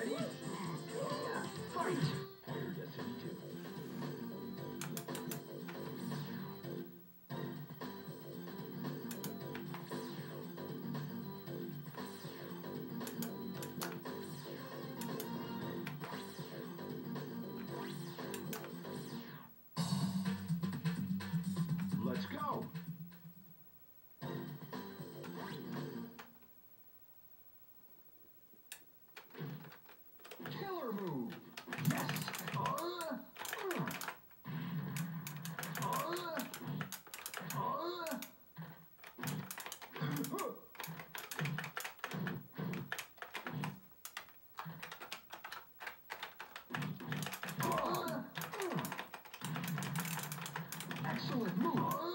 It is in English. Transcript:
Ready? Yeah, fight! Fire Destiny 2. Let's go! 是梦。